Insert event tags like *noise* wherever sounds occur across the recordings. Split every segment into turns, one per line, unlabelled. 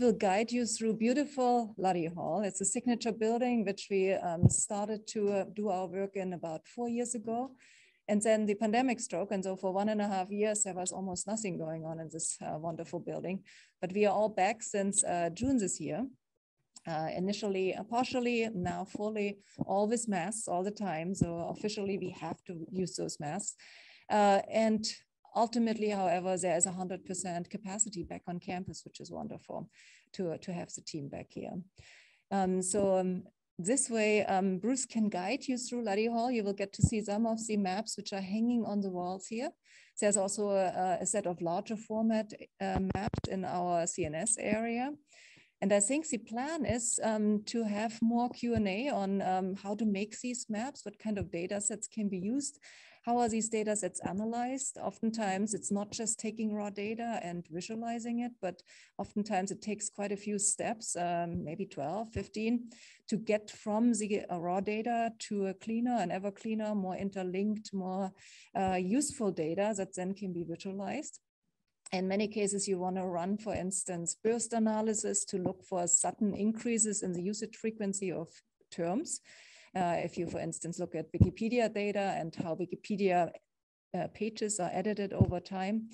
will guide you through beautiful Luddy Hall. It's a signature building which we um, started to uh, do our work in about four years ago. And then the pandemic struck. And so for one and a half years, there was almost nothing going on in this uh, wonderful building. But we are all back since uh, June this year. Uh, initially uh, partially, now fully, all with masks all the time. So officially, we have to use those masks. Uh, and ultimately, however, there is 100% capacity back on campus, which is wonderful to, to have the team back here. Um, so um, this way, um, Bruce can guide you through Luddy Hall. You will get to see some of the maps which are hanging on the walls here. There's also a, a set of larger format uh, mapped in our CNS area. And I think the plan is um, to have more Q&A on um, how to make these maps, what kind of data sets can be used, how are these data sets analyzed? Oftentimes it's not just taking raw data and visualizing it, but oftentimes it takes quite a few steps, um, maybe 12, 15, to get from the uh, raw data to a cleaner and ever cleaner, more interlinked, more uh, useful data that then can be visualized. In many cases, you want to run, for instance, burst analysis to look for sudden increases in the usage frequency of terms. Uh, if you, for instance, look at Wikipedia data and how Wikipedia uh, pages are edited over time.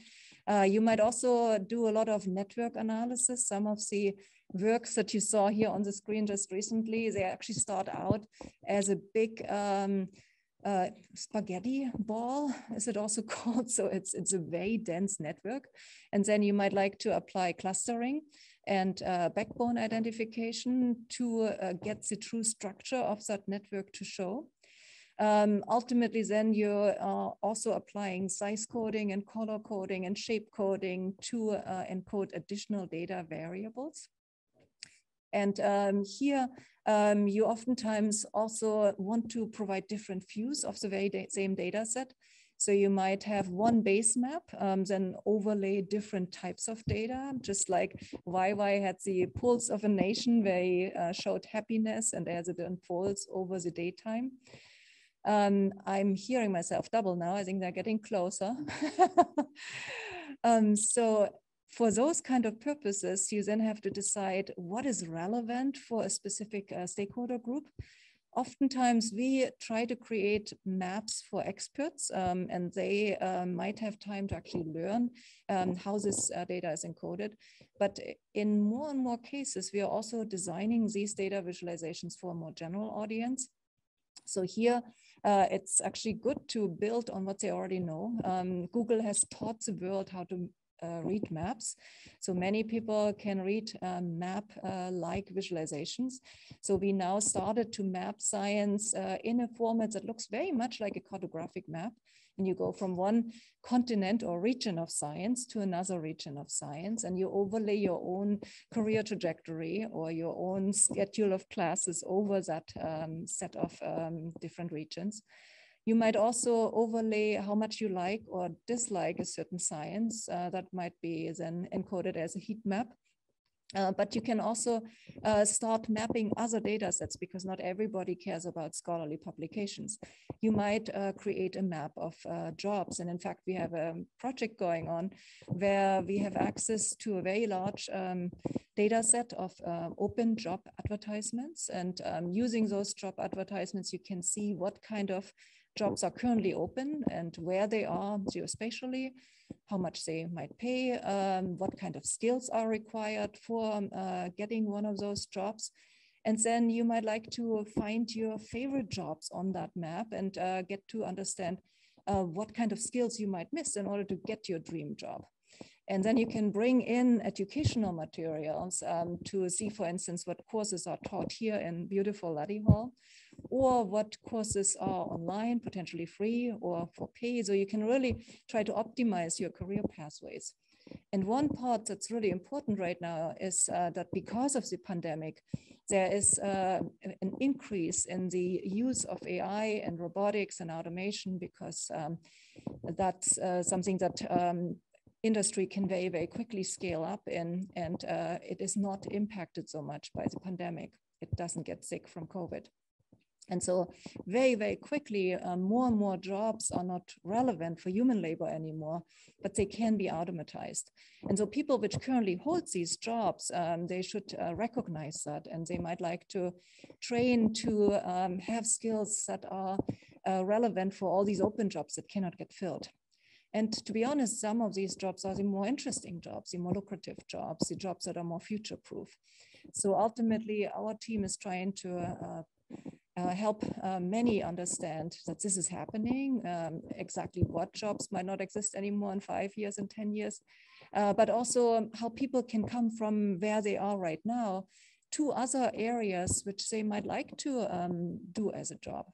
Uh, you might also do a lot of network analysis. Some of the works that you saw here on the screen just recently, they actually start out as a big um, uh, spaghetti ball, is it also *laughs* called? So it's, it's a very dense network. And then you might like to apply clustering and uh, backbone identification to uh, get the true structure of that network to show. Um, ultimately, then you're uh, also applying size coding and color coding and shape coding to uh, encode additional data variables. And um, here, um, you oftentimes also want to provide different views of the very da same data set. So you might have one base map, um, then overlay different types of data, just like YY had the pulse of a nation where he uh, showed happiness and as it unfolds over the daytime. Um, I'm hearing myself double now. I think they're getting closer. *laughs* um, so for those kind of purposes, you then have to decide what is relevant for a specific uh, stakeholder group oftentimes we try to create maps for experts um, and they um, might have time to actually learn um, how this uh, data is encoded. But in more and more cases, we are also designing these data visualizations for a more general audience. So here, uh, it's actually good to build on what they already know. Um, Google has taught the world how to uh, read maps. So many people can read uh, map-like visualizations. So we now started to map science uh, in a format that looks very much like a cartographic map. And you go from one continent or region of science to another region of science, and you overlay your own career trajectory or your own schedule of classes over that um, set of um, different regions. You might also overlay how much you like or dislike a certain science. Uh, that might be then encoded as a heat map. Uh, but you can also uh, start mapping other data sets because not everybody cares about scholarly publications. You might uh, create a map of uh, jobs. And in fact, we have a project going on where we have access to a very large um, data set of uh, open job advertisements. And um, using those job advertisements, you can see what kind of jobs are currently open and where they are geospatially, how much they might pay, um, what kind of skills are required for uh, getting one of those jobs. And then you might like to find your favorite jobs on that map and uh, get to understand uh, what kind of skills you might miss in order to get your dream job. And then you can bring in educational materials um, to see, for instance, what courses are taught here in beautiful Luddy Hall, or what courses are online, potentially free or for pay. So you can really try to optimize your career pathways. And one part that's really important right now is uh, that because of the pandemic, there is uh, an increase in the use of AI and robotics and automation because um, that's uh, something that um, industry can very, very quickly scale up in, and uh, it is not impacted so much by the pandemic. It doesn't get sick from COVID. And so very, very quickly, um, more and more jobs are not relevant for human labor anymore, but they can be automatized. And so people which currently hold these jobs, um, they should uh, recognize that and they might like to train to um, have skills that are uh, relevant for all these open jobs that cannot get filled. And to be honest, some of these jobs are the more interesting jobs, the more lucrative jobs, the jobs that are more future proof. So ultimately, our team is trying to uh, help uh, many understand that this is happening, um, exactly what jobs might not exist anymore in five years and 10 years, uh, but also how people can come from where they are right now to other areas which they might like to um, do as a job.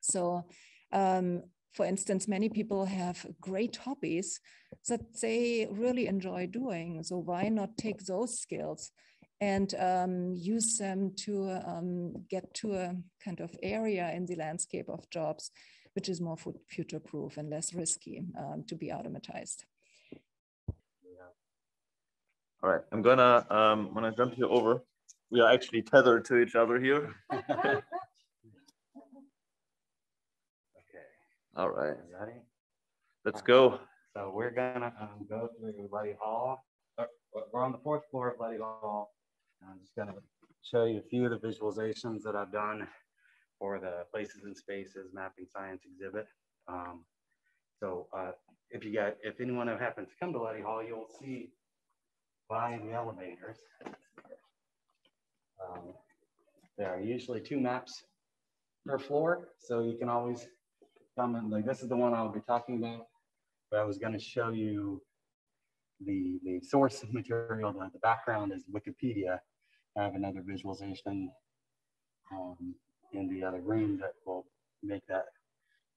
So um, for instance, many people have great hobbies that they really enjoy doing. So why not take those skills and um, use them to um, get to a kind of area in the landscape of jobs, which is more future proof and less risky um, to be automatized.
All right, I'm gonna um, I'm jump you over. We are actually tethered to each other here. *laughs* okay. All right. Let's go.
So we're gonna um, go through Luddy Hall. Uh, we're on the fourth floor of Luddy Hall. I'm just going to show you a few of the visualizations that I've done for the Places and Spaces Mapping Science exhibit. Um, so uh, if you got, if anyone who happens to come to Luddy Hall, you'll see by the elevators, um, there are usually two maps per floor. So you can always come and like, this is the one I'll be talking about, but I was gonna show you the, the source material, the, the background is Wikipedia have another visualization um, in the other room that will make that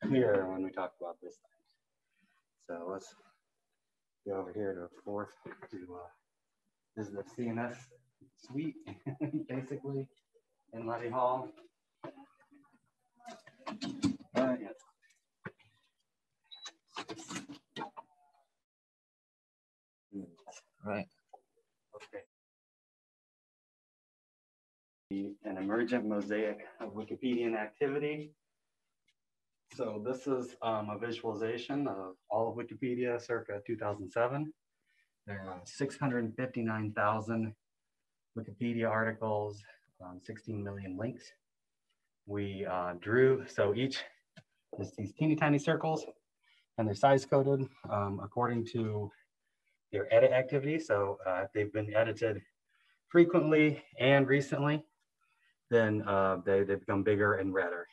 clear when we talk about this thing. So let's go over here to the fourth to uh, this is the CNS suite, *laughs* basically, in Luddy Hall. Uh. An emergent mosaic of Wikipedian activity. So this is um, a visualization of all of Wikipedia circa 2007. There are 659,000 Wikipedia articles, um, 16 million links. We uh, drew, so each is these teeny tiny circles and they're size coded um, according to their edit activity. So uh, they've been edited frequently and recently then uh, they, they become bigger and redder.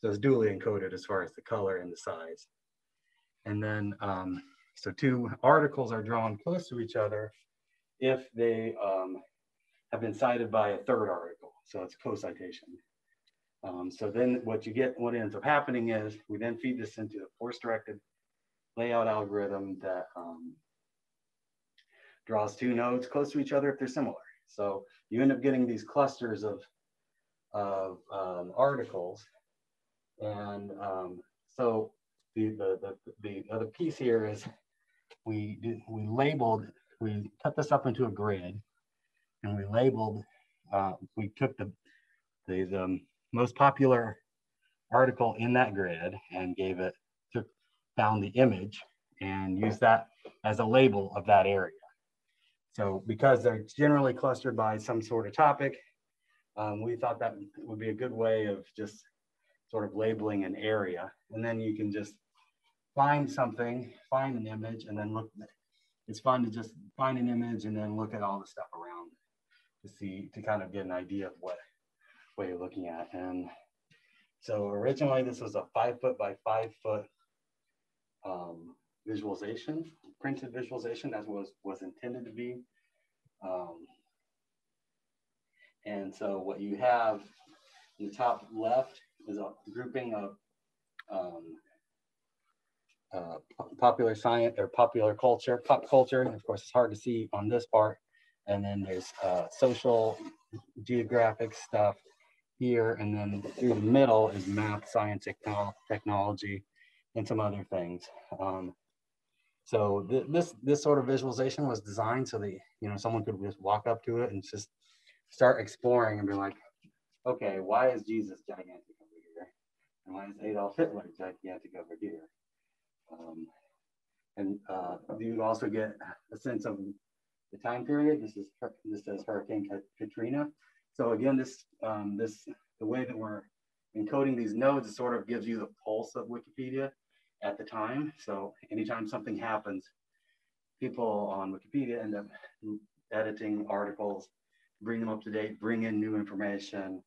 So it's dually encoded as far as the color and the size. And then, um, so two articles are drawn close to each other if they um, have been cited by a third article. So it's co-citation. Um, so then what you get, what ends up happening is we then feed this into a force-directed layout algorithm that um, draws two nodes close to each other if they're similar. So you end up getting these clusters of of um, articles. And um, so the, the, the, the, other piece here is we, we labeled, we cut this up into a grid and we labeled, uh, we took the, the, the most popular article in that grid and gave it, took, found the image and used that as a label of that area. So because they're generally clustered by some sort of topic, um, we thought that would be a good way of just sort of labeling an area. And then you can just find something, find an image, and then look. It's fun to just find an image and then look at all the stuff around to see, to kind of get an idea of what, what you're looking at. And so originally this was a five foot by five foot um, visualization, printed visualization, as was, was intended to be. Um, and so what you have in the top left is a grouping of um, uh, popular science or popular culture, pop culture. And of course, it's hard to see on this part. And then there's uh, social, geographic stuff here. And then through the middle is math, science, technology, and some other things. Um, so th this this sort of visualization was designed so that you know someone could just walk up to it and just start exploring and be like, okay, why is Jesus gigantic over here? And why is Adolf Hitler gigantic over here? Um, and uh, you also get a sense of the time period. This is this says Hurricane Katrina. So again, this um, this the way that we're encoding these nodes, it sort of gives you the pulse of Wikipedia at the time. So anytime something happens, people on Wikipedia end up editing articles, bring them up to date, bring in new information.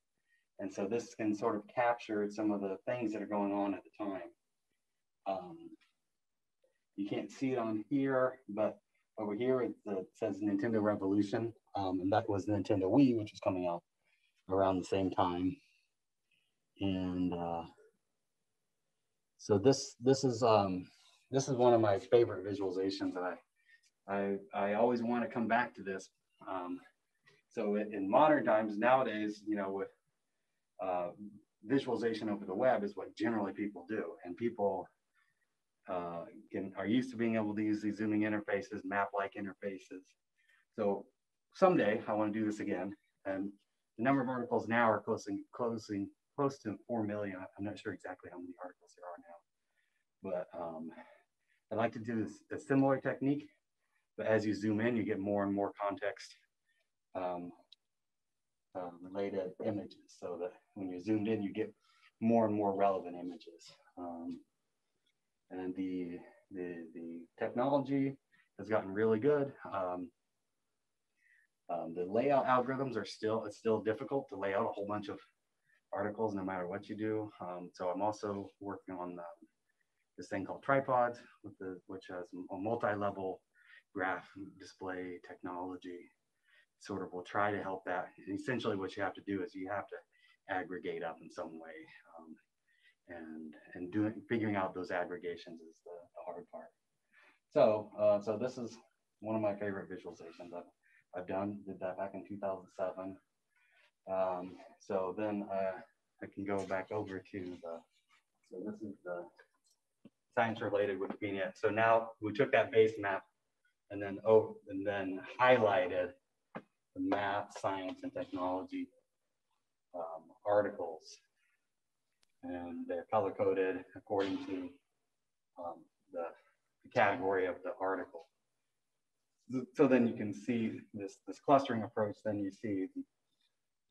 And so this can sort of capture some of the things that are going on at the time. Um, you can't see it on here, but over here it, it says Nintendo Revolution. Um, and that was the Nintendo Wii, which was coming out around the same time. And uh, so this this is um, this is one of my favorite visualizations that I I, I always want to come back to this. Um, so in modern times nowadays, you know, with uh, visualization over the web is what generally people do, and people uh, can, are used to being able to use these zooming interfaces, map-like interfaces. So someday I want to do this again, and the number of articles now are closing, closing close to 4 million. I'm not sure exactly how many articles there are now, but um, I'd like to do this, a similar technique, but as you zoom in, you get more and more context um, uh, related images so that when you're zoomed in, you get more and more relevant images. Um, and the, the, the technology has gotten really good. Um, um, the layout algorithms are still, it's still difficult to lay out a whole bunch of articles no matter what you do. Um, so I'm also working on um, this thing called tripods, with the, which has a multi-level graph display technology. Sort of will try to help that. And essentially, what you have to do is you have to aggregate up in some way, um, and and doing figuring out those aggregations is the, the hard part. So uh, so this is one of my favorite visualizations I've I've done. Did that back in 2007. Um, so then uh, I can go back over to the, so this is the science related Wikipedia. So now we took that base map and then oh, and then highlighted the math, science, and technology um, articles. And they're color coded according to um, the, the category of the article. So then you can see this, this clustering approach, then you see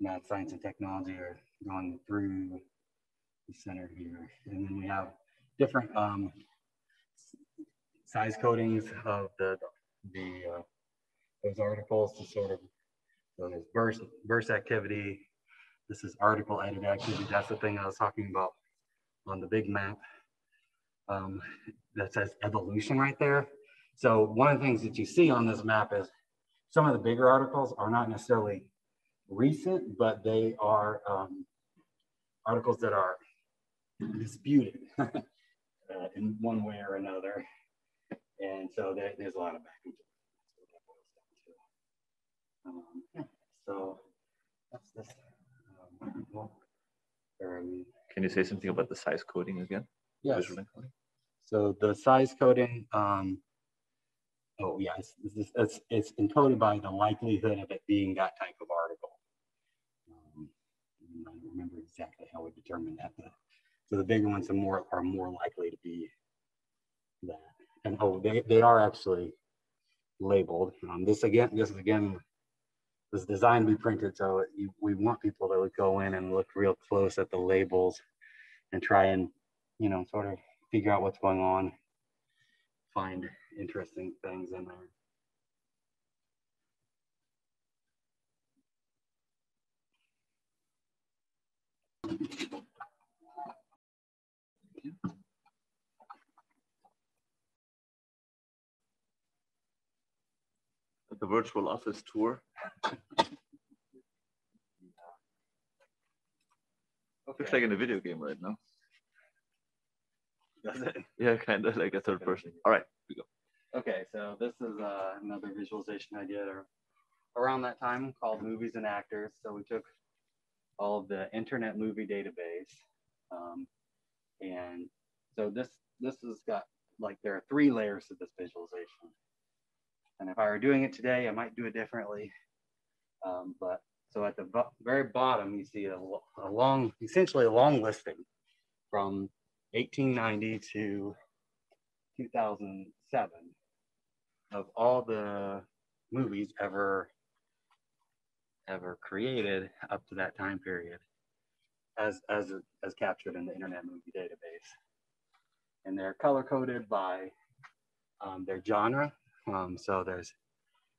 math, science, and technology are going through the center here. And then we have different um, size codings of the, the uh, those articles to sort of, so there's burst, burst activity. This is article edit activity. That's the thing I was talking about on the big map um, that says evolution right there. So one of the things that you see on this map is some of the bigger articles are not necessarily recent, but they are um, articles that are disputed *laughs* uh, in one way or another. And so there, there's a lot of back and forth. Um, so that's this. Um,
um, Can you say something about the size coding again?
Yes. So the size coding, um, oh yes, it's, it's, it's encoded by the likelihood of it being that type of article. I don't remember exactly how we determined that, but so the bigger ones are more are more likely to be that. And oh, they, they are actually labeled. Um, this again, this is again was designed to be printed, so you, we want people to go in and look real close at the labels and try and you know sort of figure out what's going on, find interesting things in there.
The virtual office tour. Looks like in a video game right now.
Does it? *laughs*
Yeah, kind of like a third person. All right, we go.
Okay, so this is uh, another visualization I did around that time called Movies and Actors. So we took all of the Internet Movie Database, um, and so this this has got like there are three layers to this visualization. And if I were doing it today, I might do it differently. Um, but So at the very bottom, you see a, a long, essentially a long listing from 1890 to 2007 of all the movies ever ever created up to that time period as as as captured in the internet movie database and they're color coded by um, their genre um, so there's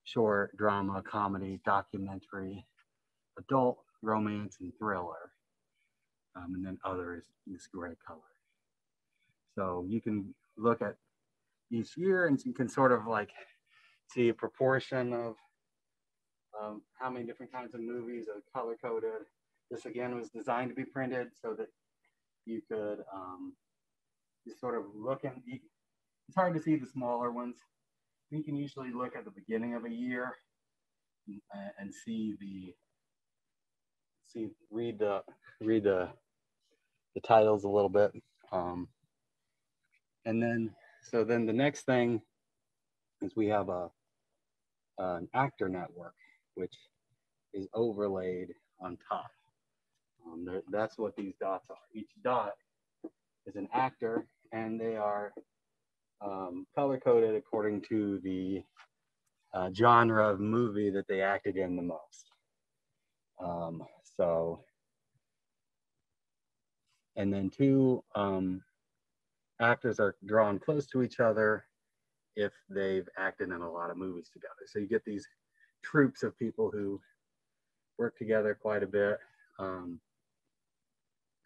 short drama comedy documentary adult romance and thriller um, and then others this gray color so you can look at each year and you can sort of like see a proportion of um, how many different kinds of movies are color coded. This again was designed to be printed so that you could um, just sort of look and it's hard to see the smaller ones. You can usually look at the beginning of a year and, and see the see read the read the the titles a little bit. Um, and then so then the next thing is we have a an actor network, which is overlaid on top. Um, that's what these dots are. Each dot is an actor, and they are um, color coded according to the uh, genre of movie that they acted in the most. Um, so, and then two um, actors are drawn close to each other if they've acted in a lot of movies together. So you get these troops of people who work together quite a bit. Um,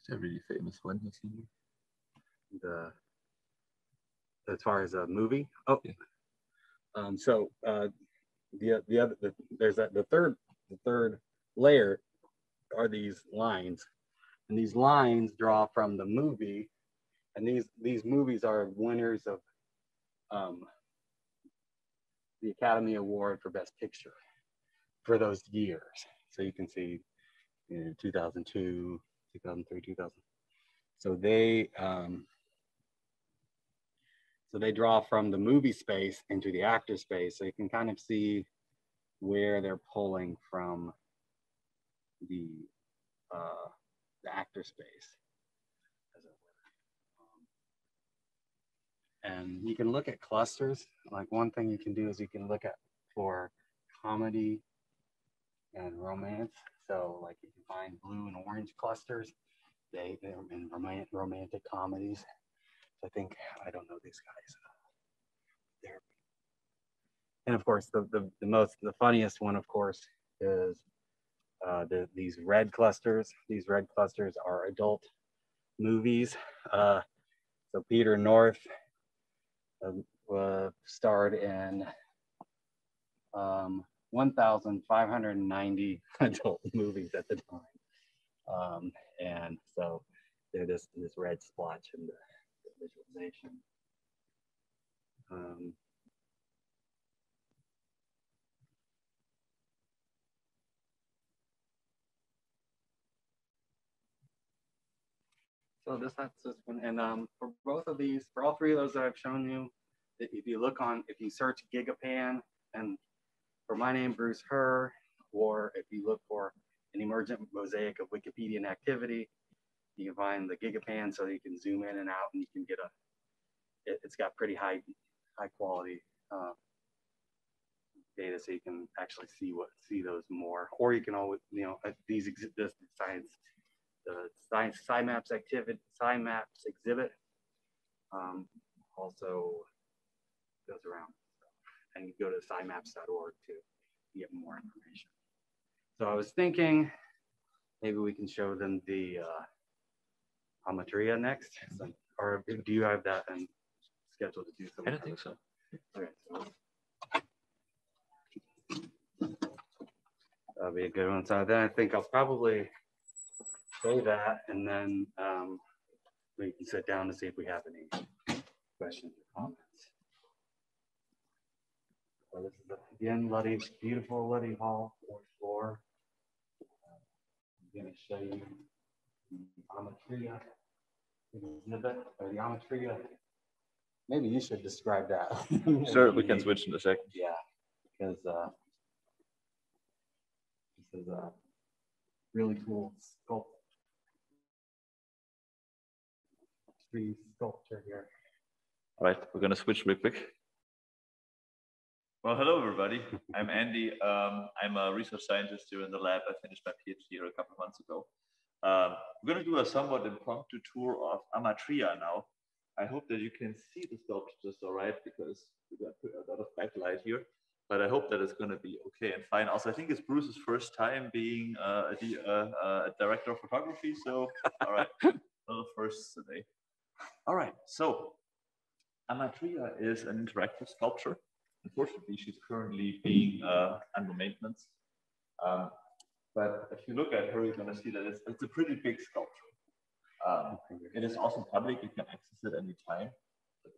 Is a really famous one?
The as far as a movie, oh, yeah. um, so uh, the the other the, there's that the third the third layer are these lines, and these lines draw from the movie, and these these movies are winners of um, the Academy Award for Best Picture for those years. So you can see you know, 2002, 2003, 2000. So they um, so they draw from the movie space into the actor space. So you can kind of see where they're pulling from the uh, the actor space. and you can look at clusters. Like one thing you can do is you can look at for comedy and romance. So like you can find blue and orange clusters. They they're in romantic romantic comedies. I think I don't know these guys. And of course the, the, the most the funniest one of course is uh, the, these red clusters. These red clusters are adult movies. Uh, so Peter North uh, starred in um, 1,590 *laughs* adult movies at the time. Um, and so they're this, this red splotch in the visualization. Um, So this that's this one, and um, for both of these, for all three of those that I've shown you, if you look on, if you search Gigapan, and for my name Bruce Herr, or if you look for an emergent mosaic of Wikipedian activity, you can find the Gigapan, so you can zoom in and out, and you can get a. It, has got pretty high, high quality uh, data, so you can actually see what see those more, or you can always, you know, these exist this science the science SciMaps activity, SciMaps exhibit um, also goes around. And you go to scimaps.org to get more information. So I was thinking maybe we can show them the uh, Amatria next. So, or do you have that and scheduled to do something?
I don't think so.
Okay. So that'll be a good one. So then I think I'll probably say that, and then um, we can sit down and see if we have any questions or comments. So this is again Luddy, beautiful Luddy Hall, fourth floor. I'm going to show you Amatria exhibit or. Maybe you should describe that. *laughs*
sure, we can switch in a second.
Yeah, because uh, this is a really cool sculpt. Tree sculpture here.
All right, we're gonna switch real quick. Well, hello everybody. I'm Andy. Um, I'm a research scientist here in the lab. I finished my PhD here a couple of months ago. Um, we're gonna do a somewhat impromptu tour of Amatria now. I hope that you can see the sculpture just all right because we got a lot of backlight here. But I hope that it's going to be okay and fine. Also, I think it's Bruce's first time being uh, a, uh, a director of photography. So, all right, *laughs* little first today. All right, so Amatria is an interactive sculpture. Unfortunately, she's currently being uh, under maintenance. Um, but if you look at her, you're going to see that it's, it's a pretty big sculpture. Um, it is also public, you can access it anytime.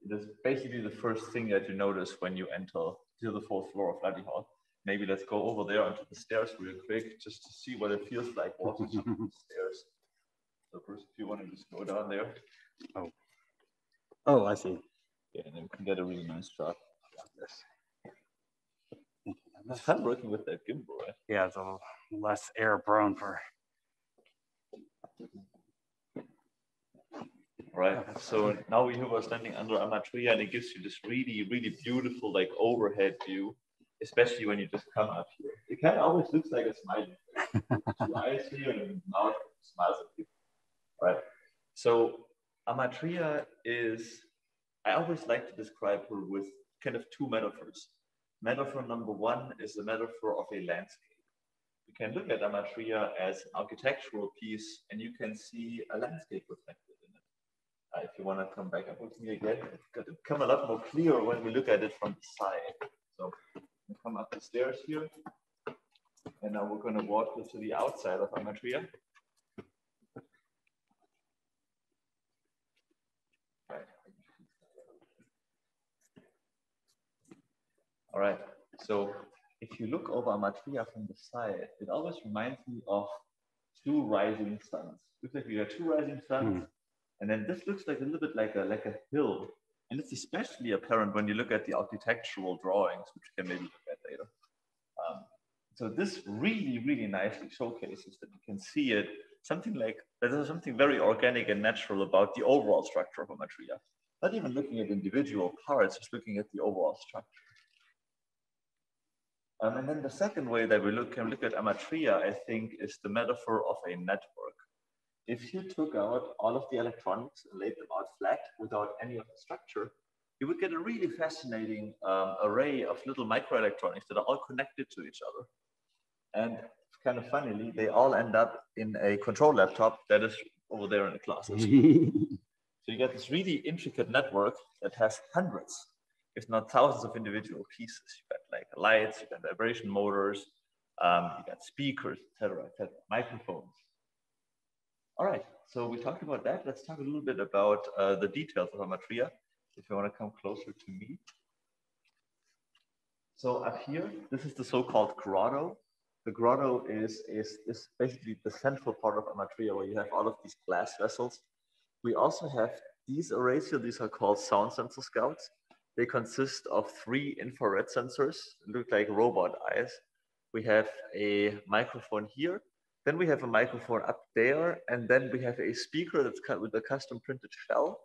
It is basically the first thing that you notice when you enter to the fourth floor of Luddy Hall. Maybe let's go over there onto the stairs real quick just to see what it feels like walking up the *laughs* stairs. So first, if you want to just go down there.
Oh. Oh, I see.
Yeah, and then we can get a really nice shot.
This.
It's fun working with that gimbal, right?
Yeah, it's a little less air prone for.
Right. So now we are standing under Amatria and it gives you this really, really beautiful like overhead view, especially when you just come up here. It kind of always looks like a smiling face. Two *laughs* eyes here and mouth smiles at you. Right. So Amatria is, I always like to describe her with kind of two metaphors. Metaphor number one is the metaphor of a landscape. Can look at Amatria as an architectural piece and you can see a landscape reflected in it. Uh, if you want to come back up with me again, it's going to become a lot more clear when we look at it from the side. So come up the stairs here. And now we're going to walk to the outside of Amatria. All right. So if you look over Amatria from the side, it always reminds me of two rising suns. Looks like we got two rising suns,
Mm.
and then this looks like a little bit like a like a hill. And it's especially apparent when you look at the architectural drawings, which we can maybe look at later. Um, so this really, really nicely showcases that you can see it. Something like there's something very organic and natural about the overall structure of Amatria. Not even looking at individual parts, just looking at the overall structure. Um, and then the second way that we look can look at Amatria, I think, is the metaphor of a network. If you took out all of the electronics and laid them out flat without any of the structure, you would get a really fascinating um, array of little microelectronics that are all connected to each other. And kind of funnily, they all end up in a control laptop that is over there in the classes. *laughs* So you get this really intricate network that has hundreds, if not thousands of individual pieces. You got like lights, you got vibration motors, um, you got speakers, etc., etc., microphones. All right, so we talked about that. Let's talk a little bit about uh, the details of Amatria. If you want to come closer to me. So up here, this is the so-called grotto. The grotto is, is, is basically the central part of Amatria where you have all of these glass vessels we also have these arrays here. These are called sound sensor scouts. They consist of three infrared sensors, look like robot eyes. We have a microphone here. Then we have a microphone up there. And then we have a speaker that's cut with a custom printed shell.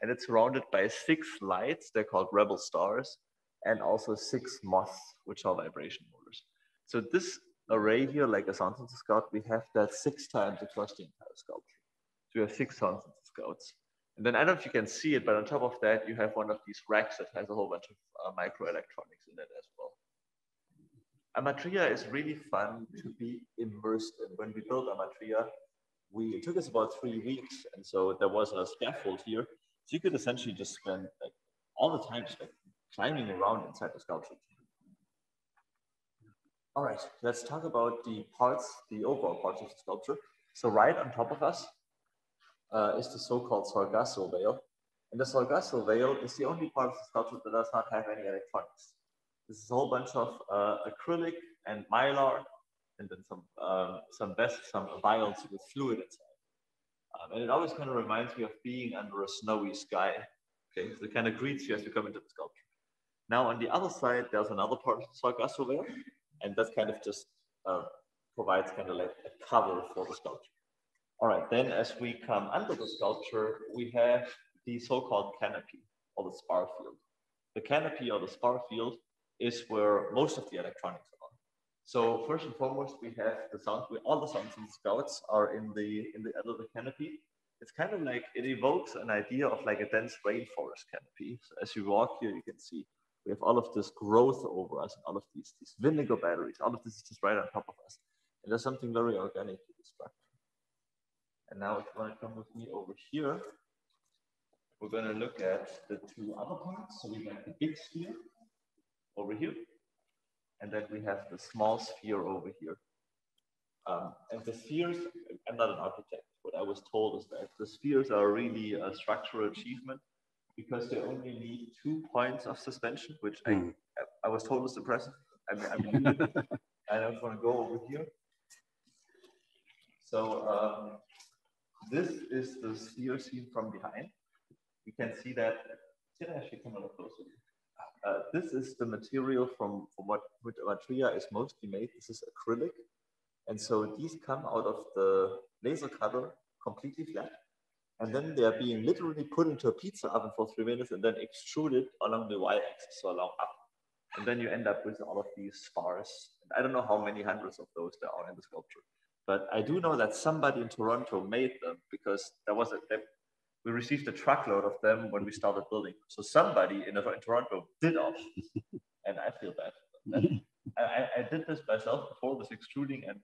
And it's surrounded by six lights. They're called rebel stars. And also six moths, which are vibration motors. So this array here, like a sound sensor scout, we have that six times across the entire sculpture. So we have six sound sensor scouts. And then I don't know if you can see it, but on top of that, you have one of these racks that has a whole bunch of uh, microelectronics in it as well. Amatria is really fun to be immersed in. When we built Amatria, we, it took us about three weeks. And so there was a scaffold here. So you could essentially just spend like all the time just, like, climbing around inside the sculpture. All right, let's talk about the parts, the overall parts of the sculpture. So right on top of us uh, is the so-called Sargasso veil. And the Sargasso veil is the only part of the sculpture that does not have any electronics. This is a whole bunch of uh, acrylic and mylar, and then some um, some vest, some vials with fluid inside. Um, and it always kind of reminds me of being under a snowy sky. Okay, so it kind of greets you as you come into the sculpture. Now on the other side, there's another part of the Sargasso veil, and that's kind of just uh, provides kind of like a cover for the sculpture. All right, then as we come under the sculpture, we have the so-called canopy or the spar field. The canopy or the spar field is where most of the electronics are. So first and foremost, we have the sound, all the sounds and scouts are in the in the under the canopy. It's kind of like it evokes an idea of like a dense rainforest canopy. So as you walk here, you can see we have all of this growth over us and all of these, these vinegar batteries. All of this is just right on top of us. And there's something very organic to this structure. And now if you want to come with me over here, we're going to look at the two other parts. So we have the big sphere over here, and then we have the small sphere over here. Um, and the spheres, I'm not an architect. What I was told is that the spheres are really a structural achievement because they only need two points of suspension, which I,
Mm.
I was told was impressive. I mean, I, mean, I don't want to go over here. So um, this is the sphere seen from behind. You can see that. Can I actually come a little closer? Uh, this is the material from, from what which is mostly made. This is acrylic. And so these come out of the laser cutter completely flat. And then they are being literally put into a pizza oven for three minutes and then extruded along the y-axis, so along up. And then you end up with all of these spars. I don't know how many hundreds of those there are in the sculpture, but I do know that somebody in Toronto made them because there was a, they- we received a truckload of them when we started building. So somebody in, in Toronto did all, *laughs* and I feel bad. I, I, I did this myself before this extruding, and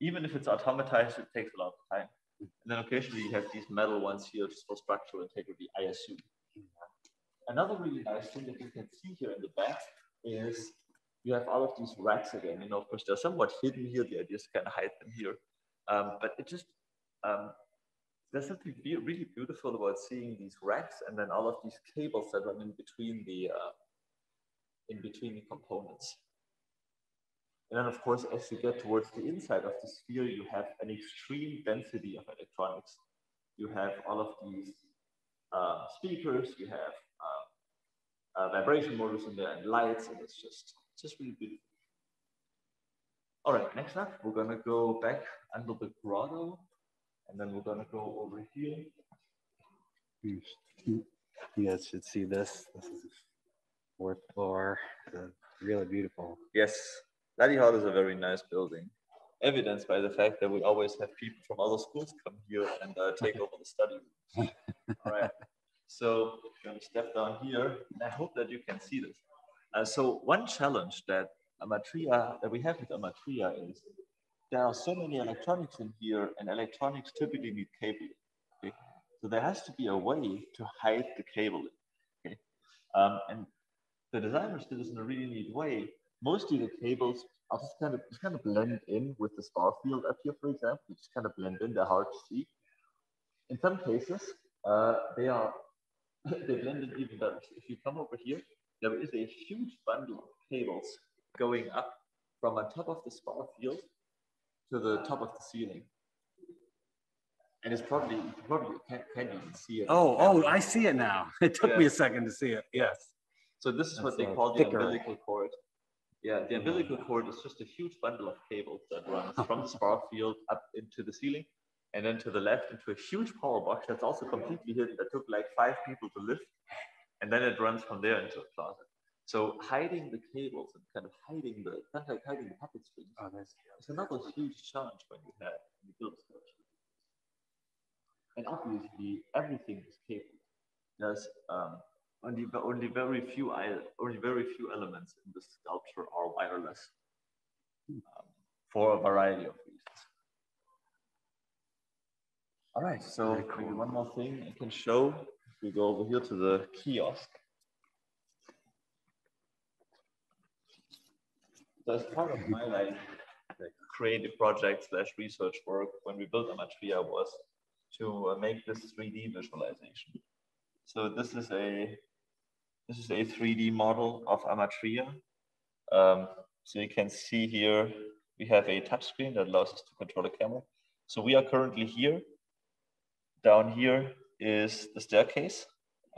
even if it's automatized, it takes a lot of time. And then occasionally you have these metal ones here just for structural integrity, I assume. Another really nice thing that you can see here in the back is you have all of these racks again. You know, of course, they're somewhat hidden here. The idea is kind of hide them here. Um, but it just, um, there's something be- really beautiful about seeing these racks and then all of these cables that run in between the, uh, in between the components. And then, of course, as you get towards the inside of the sphere, you have an extreme density of electronics. You have all of these uh, speakers, you have uh, uh, vibration motors in there and lights, and it's just, it's just really beautiful. All right, next up, we're gonna go back under the grotto, and then we're gonna go over here.
You guys should see this. This is fourth floor. Really beautiful.
Yes, Luddy Hall is a very nice building, evidenced by the fact that we always have people from other schools come here and uh, take over the study rooms. *laughs* All right, so I'm gonna step down here, and I hope that you can see this. Uh, so one challenge that Amatria, that we have with Amatria is there are so many electronics in here, and electronics typically need cabling. Okay? So there has to be a way to hide the cabling. Okay? Um, and the designers did this in a really neat way. Mostly the cables are just kind of just kind of blend in with the spar field up here, for example. They just kind of blend in, they're hard to see. In some cases, uh, they are *laughs* they blend in even better. If you come over here, there is a huge bundle of cables going up from on top of the spar field to the top of the ceiling. And it's probably probably can't, can't even see it.
Oh, oh, I see it now. *laughs* It took me a second to see it. Yes.
So this is what they call the umbilical cord. Yeah, the umbilical cord is just a huge bundle of cables that runs from the spar field up into the ceiling and then to the left into a huge power box that's also completely hidden that took like five people to lift. And then it runs from there into a closet. So hiding the cables and kind of hiding the kind of like hiding the puppet strings
Oh, that's
is another huge challenge when you have when you build sculpture. And obviously everything is cable. There's um, only only very few only very few elements in the sculpture are wireless um, for a variety of reasons. All right, so
cool.
one more thing I can show. We go over here to the kiosk. So as part of my like, like creative project slash research work when we built Amatria was to uh, make this 3D visualization. So this is a this is a 3D model of Amatria. Um, so you can see here we have a touch screen that allows us to control the camera. So we are currently here. Down here is the staircase,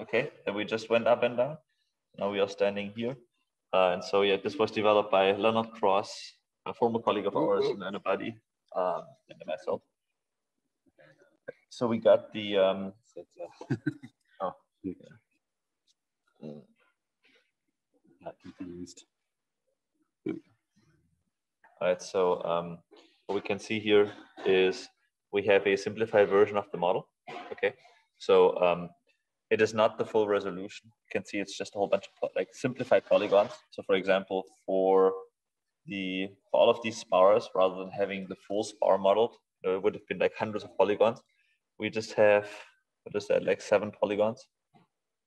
okay, that we just went up and down. Now we are standing here. Uh, and so yeah, this was developed by Leonard Cross, a former colleague of ours and, and a buddy, um, and myself. So we got the um, *laughs* oh yeah. Mm.
Not confused.
All right, so um, what we can see here is we have a simplified version of the model. Okay, so um, it is not the full resolution. You can see it's just a whole bunch of like simplified polygons. So for example, for the for all of these spars, rather than having the full spar modeled, it would have been like hundreds of polygons. We just have what is that, like seven polygons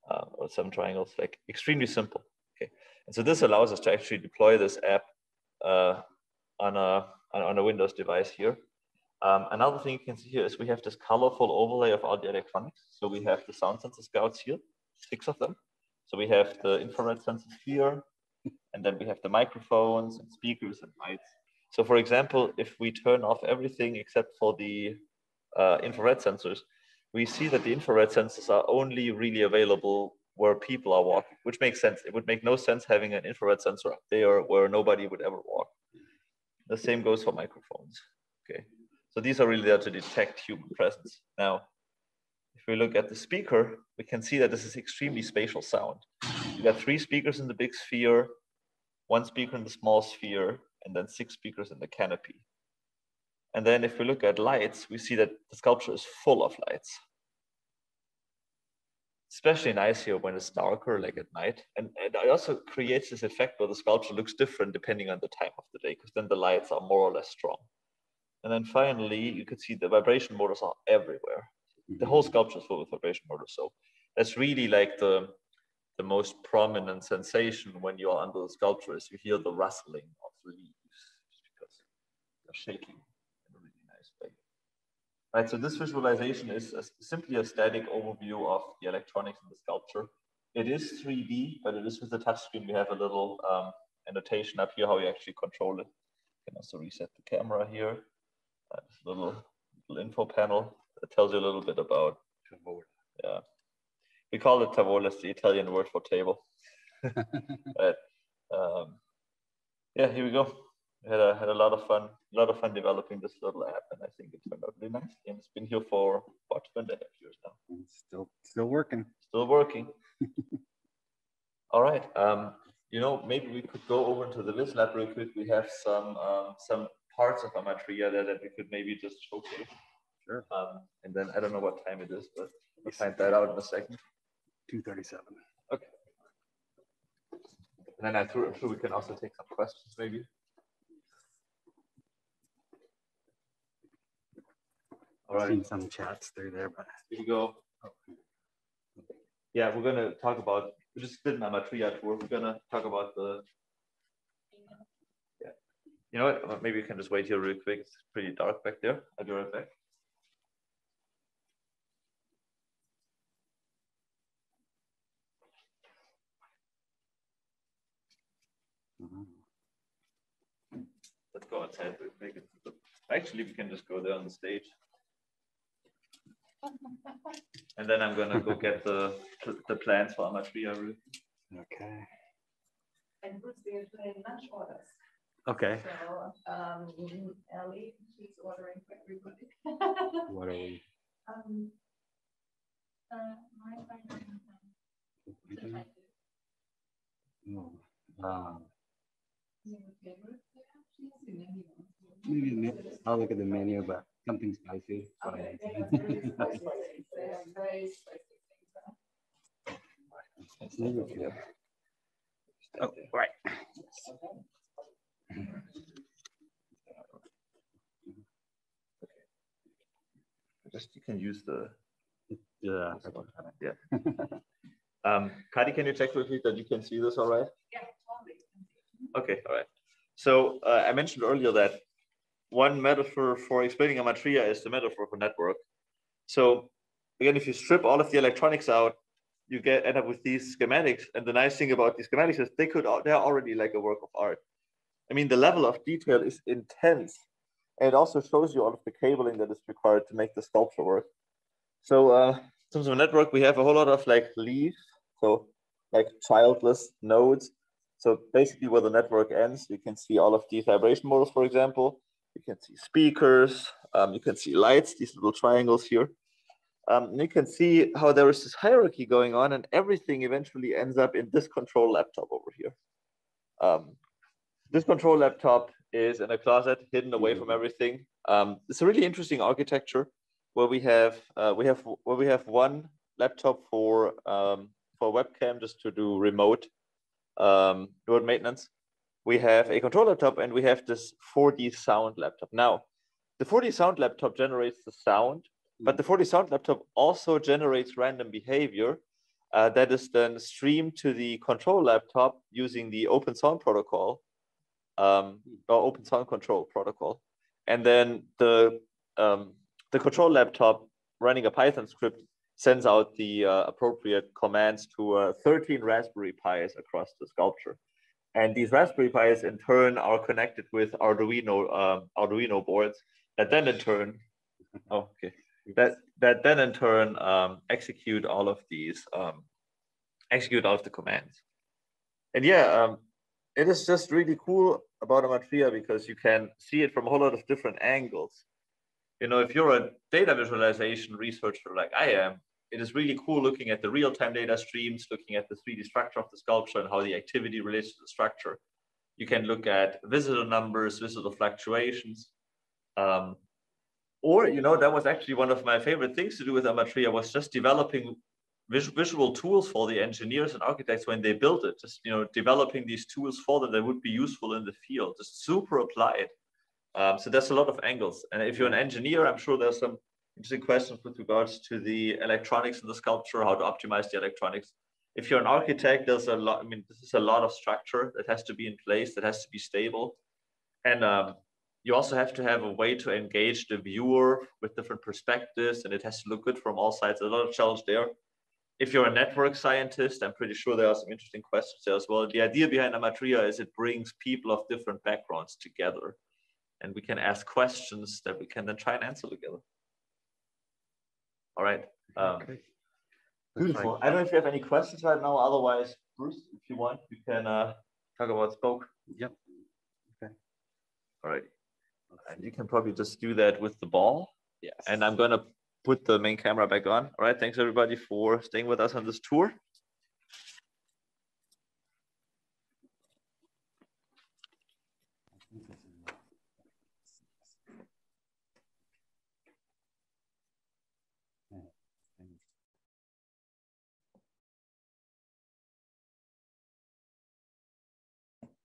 uh, or seven triangles, like extremely simple. Okay, and so this allows us to actually deploy this app uh, on a on a Windows device here. Um, another thing you can see here is we have this colorful overlay of all the electronics. So we have the sound sensor scouts here, six of them. So we have the infrared sensors here, and then we have the microphones and speakers and lights. So for example, if we turn off everything except for the uh, infrared sensors, we see that the infrared sensors are only really available where people are walking, which makes sense. It would make no sense having an infrared sensor up there where nobody would ever walk. The same goes for microphones. Okay, so these are really there to detect human presence. Now, if we look at the speaker, we can see that this is extremely spatial sound. You got three speakers in the big sphere, one speaker in the small sphere, and then six speakers in the canopy. And then if we look at lights, we see that the sculpture is full of lights. Especially nice here when it's darker, like at night. And, and it also creates this effect where the sculpture looks different depending on the time of the day, because then the lights are more or less strong. And then finally, you can see the vibration motors are everywhere. The whole mm-hmm. sculpture is full of vibration motors. So that's really like the, the most prominent sensation when you are under the sculpture is you hear the rustling of the leaves just because they're shaking in a really nice way. Right, so this visualization is a, simply a static overview of the electronics in the sculpture. It is 3D, but it is with the touchscreen. We have a little um, annotation up here how you actually control it. You can also reset the camera here little, little info panel that tells you a little bit about tavola. Yeah, we call it tavola, it's the Italian word for table. *laughs* but um, yeah, here we go. We had a had a lot of fun, a lot of fun developing this little app, and I think it turned out really nice. And it's been here for about two and a half years now.
still still working.
Still working. *laughs* All right. Um, you know, maybe we could go over into the Viz lab real quick. We have some um, some parts of Amatria there that we could maybe just showcase.
Sure.
Um, and then I don't know what time it is, but we'll find that out in a second.
237.
Okay. And then I threw, I'm sure we can also take some questions maybe.
All right. Seen some chats through there, but
here we go. Yeah, we're gonna talk about we just did an Amatria tour. We're gonna talk about the you know what? Maybe you can just wait here real quick. It's pretty dark back there. I'll be right back. Mm-hmm. Let's go outside real quick. Actually, we can just go there on the stage. and then I'm gonna go get the the plans for Amatria.
Okay.
And who's there doing lunch orders?
Okay.
So, um, Ellie, she's ordering for everybody. *laughs*
What are we?
Um, uh, my
No. Um, maybe I'll look at the menu, but something spicy.
Okay, *laughs* they have very spicy things. They have very spicy
things. Right.
Just you can use the
yeah
yeah. *laughs* um, Katy, can you check with me that you can see this all right?
Yeah, totally.
Okay, all right. So uh, I mentioned earlier that one metaphor for explaining Amatria is the metaphor for network. So again, if you strip all of the electronics out, you get end up with these schematics. And the nice thing about these schematics is they could they're already like a work of art. I mean, the level of detail is intense. And it also shows you all of the cabling that is required to make the sculpture work. So uh, in terms of a network, we have a whole lot of like leaves, so like childless nodes. So basically where the network ends, you can see all of these vibration models, for example. You can see speakers, um, you can see lights, these little triangles here. Um, you can see how there is this hierarchy going on and everything eventually ends up in this control laptop over here. Um, this control laptop is in a closet hidden away from everything. Um, it's a really interesting architecture where we have uh, we have where we have one laptop for um, for webcam just to do remote um, remote maintenance. We have a control laptop and we have this 4D sound laptop. Now, the 4D sound laptop generates the sound but the 4D Sound laptop also generates random behavior uh, that is then streamed to the control laptop using the Open Sound protocol um, or Open Sound Control protocol. And then the, um, the control laptop running a Python script sends out the uh, appropriate commands to uh, 13 Raspberry Pis across the sculpture. And these Raspberry Pis in turn are connected with Arduino, um, Arduino boards that then in turn, *laughs* oh, okay that that then in turn um, execute all of these um, execute all of the commands. And yeah, um, it is just really cool about Amatria because you can see it from a whole lot of different angles. You know, if you're a data visualization researcher like I am, it is really cool looking at the real-time data streams, looking at the 3D structure of the sculpture and how the activity relates to the structure. You can look at visitor numbers, visitor fluctuations. Um, or you know that was actually one of my favorite things to do with Amatria was just developing visual tools for the engineers and architects when they built it. Just you know developing these tools for them that would be useful in the field. Just super applied. Um, so there's a lot of angles. And if you're an engineer, I'm sure there's some interesting questions with regards to the electronics in the sculpture, how to optimize the electronics. If you're an architect, there's a lot. I mean, this is a lot of structure that has to be in place, that has to be stable. And um, you also have to have a way to engage the viewer with different perspectives and it has to look good from all sides. A lot of challenge there. If you're a network scientist, I'm pretty sure there are some interesting questions there as well. The idea behind Amatria is it brings people of different backgrounds together and we can ask questions that we can then try and answer together. All right. Um, okay. Beautiful. I don't know if you have any questions right now. Otherwise, Bruce, if you want, you can uh, talk about Spoke.
Yep.
Okay. All right. And you can probably just do that with the ball.
Yes.
And I'm going to put the main camera back on. All right. Thanks everybody for staying with us on this tour.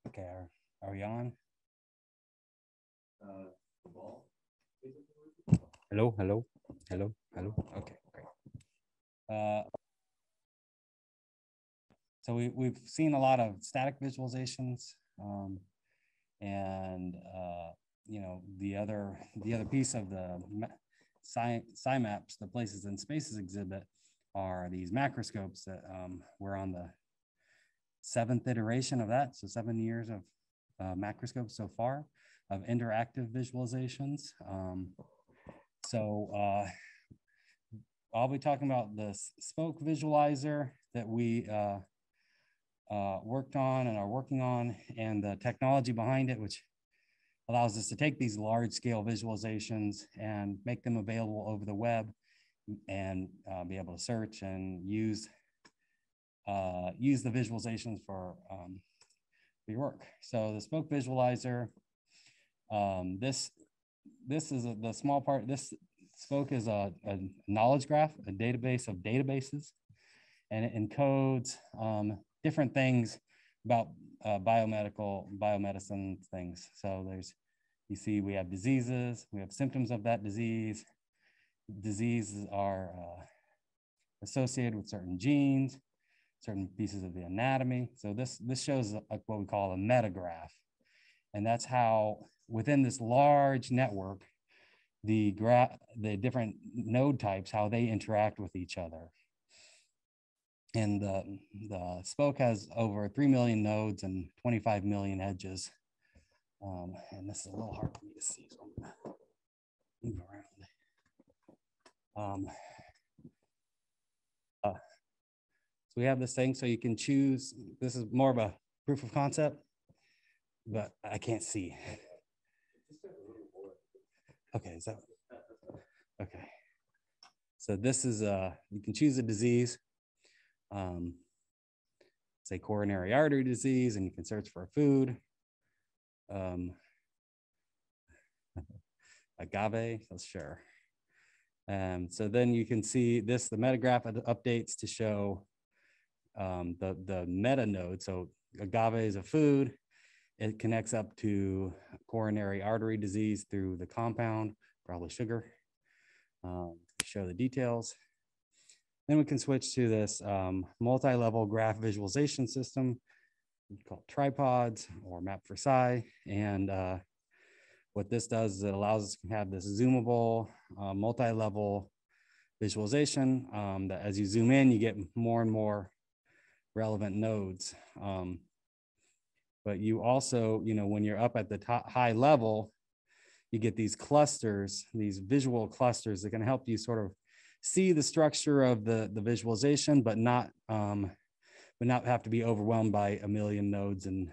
Okay, are, are we on? Uh, hello, hello, hello, hello. Okay, great. Uh, so we, we've seen a lot of static visualizations um, and uh, you know the other the other piece of the sci maps, the places and spaces exhibit are these macroscopes that um, we're on the seventh iteration of that. So seven years of uh, macroscopes so far of interactive visualizations. Um, so uh, I'll be talking about the spoke visualizer that we uh, uh, worked on and are working on and the technology behind it, which allows us to take these large scale visualizations and make them available over the web and uh, be able to search and use uh, use the visualizations for, um, for your work. So the spoke visualizer um, this this is a, the small part. This Spoke is a, a, knowledge graph, a database of databases, and it encodes um, different things about uh, biomedical biomedicine things. So there's you see we have diseases, we have symptoms of that disease. Diseases are uh, associated with certain genes, certain pieces of the anatomy. So this this shows a, what we call a metagraph, and that's how within this large network, the gra the different node types, how they interact with each other. And the, the spoke has over 3 million nodes and 25 million edges. Um, and this is a little hard for me to see, so I'm gonna move around. Um, uh, so we have this thing, so you can choose, this is more of a proof of concept, but I can't see. Okay, is that, okay. So this is, uh, you can choose a disease. Um, say coronary artery disease, and you can search for a food. Um, *laughs* agave, let's share. Um, so then you can see this, the metagraph updates to show um, the, the meta node. So agave is a food. It connects up to coronary artery disease through the compound, probably sugar. Um, show the details. Then we can switch to this um, multi-level graph visualization system called tripods or map for psi. And uh, what this does is it allows us to have this zoomable uh, multi-level visualization um, that as you zoom in, you get more and more relevant nodes. Um, but you also, you know, when you're up at the top high level, you get these clusters, these visual clusters that can help you sort of see the structure of the, the visualization, but not, um, but not have to be overwhelmed by a million nodes and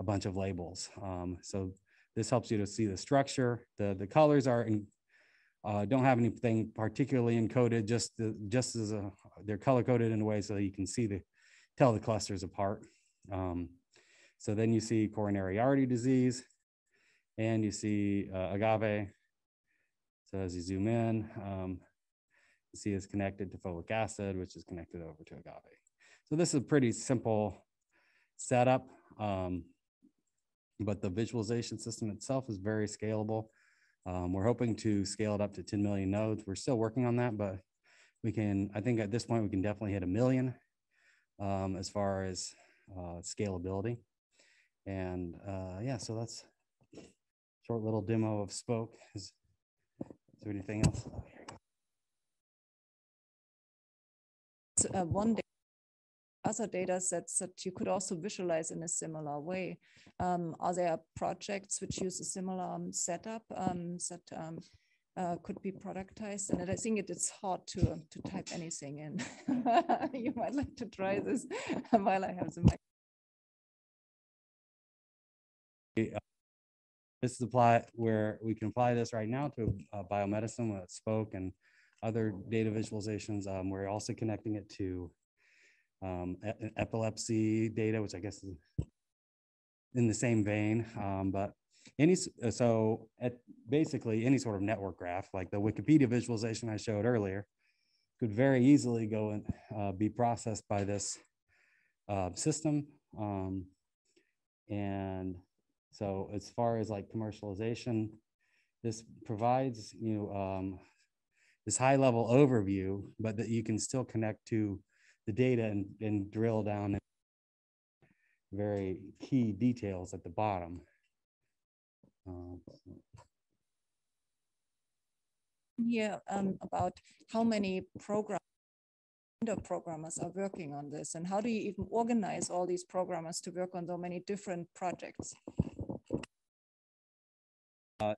a bunch of labels. Um, so this helps you to see the structure. The, the colors are in, uh, don't have anything particularly encoded, just the, just as a, they're color coded in a way so you can see the, tell the clusters apart. Um, so then you see coronary artery disease and you see uh, agave. So as you zoom in, um, you see it's connected to folic acid, which is connected over to agave. So this is a pretty simple setup, um, but the visualization system itself is very scalable. Um, we're hoping to scale it up to 10 million nodes. We're still working on that, but we can, I think at this point, we can definitely hit a million um, as far as uh, scalability. And uh, yeah, so that's short little demo of Spoke. Is, is there anything else? Oh,
uh, one day other data sets that you could also visualize in a similar way. Um, are there projects which use a similar um, setup um, that um, uh, could be productized? And I think it, it's hard to, to type anything in. *laughs* you might like to try this *laughs* while I have the mic.
This is apply where we can apply this right now to uh, biomedicine with Spoke and other data visualizations. Um, we're also connecting it to um, e epilepsy data, which I guess is in the same vein. Um, but any uh, so at basically any sort of network graph, like the Wikipedia visualization I showed earlier, could very easily go and uh, be processed by this uh, system. Um, and so as far as like commercialization, this provides you know um, this high level overview, but that you can still connect to the data and, and drill down in very key details at the bottom. Um,
um, about how many programs programmers are working on this and how do you even organize all these programmers to work on so many different projects?
Uh,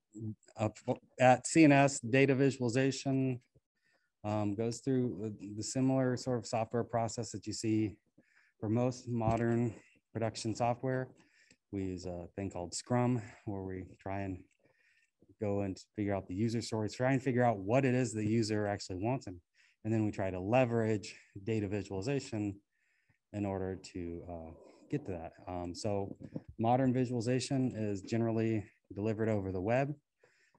at CNS, data visualization um, goes through the similar sort of software process that you see for most modern production software. We use a thing called Scrum, where we try and go and figure out the user stories, try and figure out what it is the user actually wants. And, and then we try to leverage data visualization in order to uh, get to that. Um, so modern visualization is generally delivered over the web.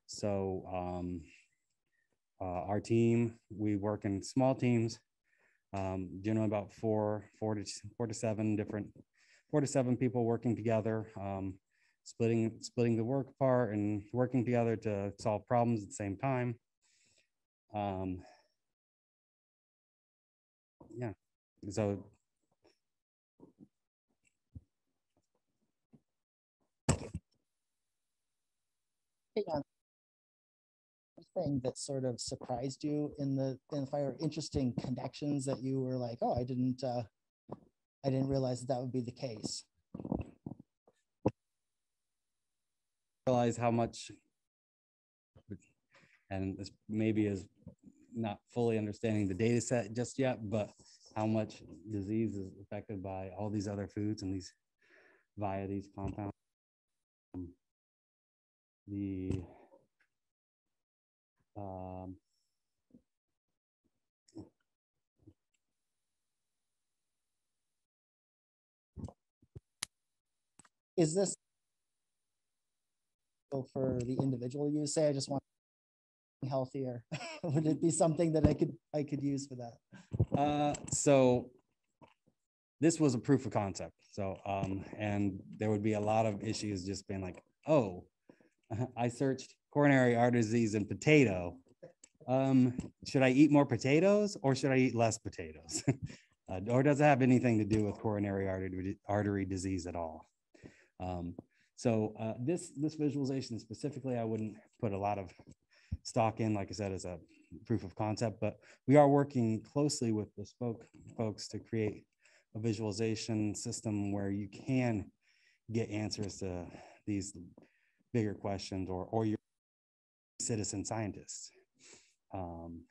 So um, uh, our team, we work in small teams, um, generally about four, four to four to seven different, four to seven people working together, um, splitting splitting the work apart and working together to solve problems at the same time. Um, yeah, so
on thing that sort of surprised you in the in the fire interesting connections that you were like oh i didn't uh i didn't realize that, that would be the case
realize how much and this maybe is not fully understanding the data set just yet but how much disease is affected by all these other foods and these via these compounds. The um,
Is this so for the individual use? Say I just want healthier. *laughs* Would it be something that I could I could use for that?
Uh, so this was a proof of concept. So, um, and there would be a lot of issues just being like, oh, *laughs* I searched coronary artery disease and potato. Um, should I eat more potatoes or should I eat less potatoes? *laughs* uh, or does it have anything to do with coronary artery, artery disease at all? Um, so uh, this this visualization specifically, I wouldn't put a lot of stock in, like I said, as a proof of concept, but we are working closely with bespoke folks to create a visualization system where you can get answers to these bigger questions or, or your citizen scientists. Um,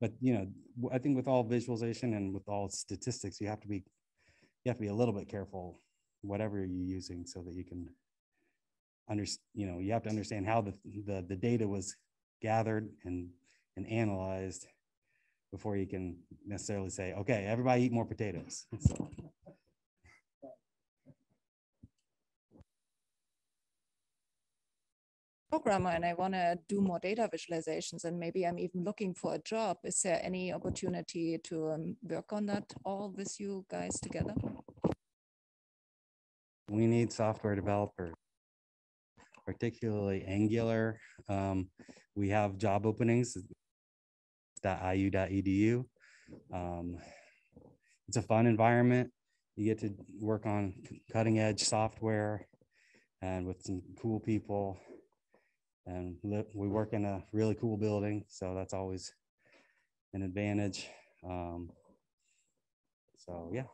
but you know, I think with all visualization and with all statistics, you have to be you have to be a little bit careful whatever you're using so that you can understand, you know, you have to understand how the, the, the data was gathered and, and analyzed before you can necessarily say, okay, everybody eat more potatoes. *laughs* So,
programmer and I want to do more data visualizations and maybe I'm even looking for a job. Is there any opportunity to um, work on that all with you guys together?
we need software developers, particularly Angular. Um, we have job openings .iu.edu. Um, it's a fun environment. You get to work on cutting edge software and with some cool people. And we work in a really cool building, so that's always an advantage. Um, so yeah.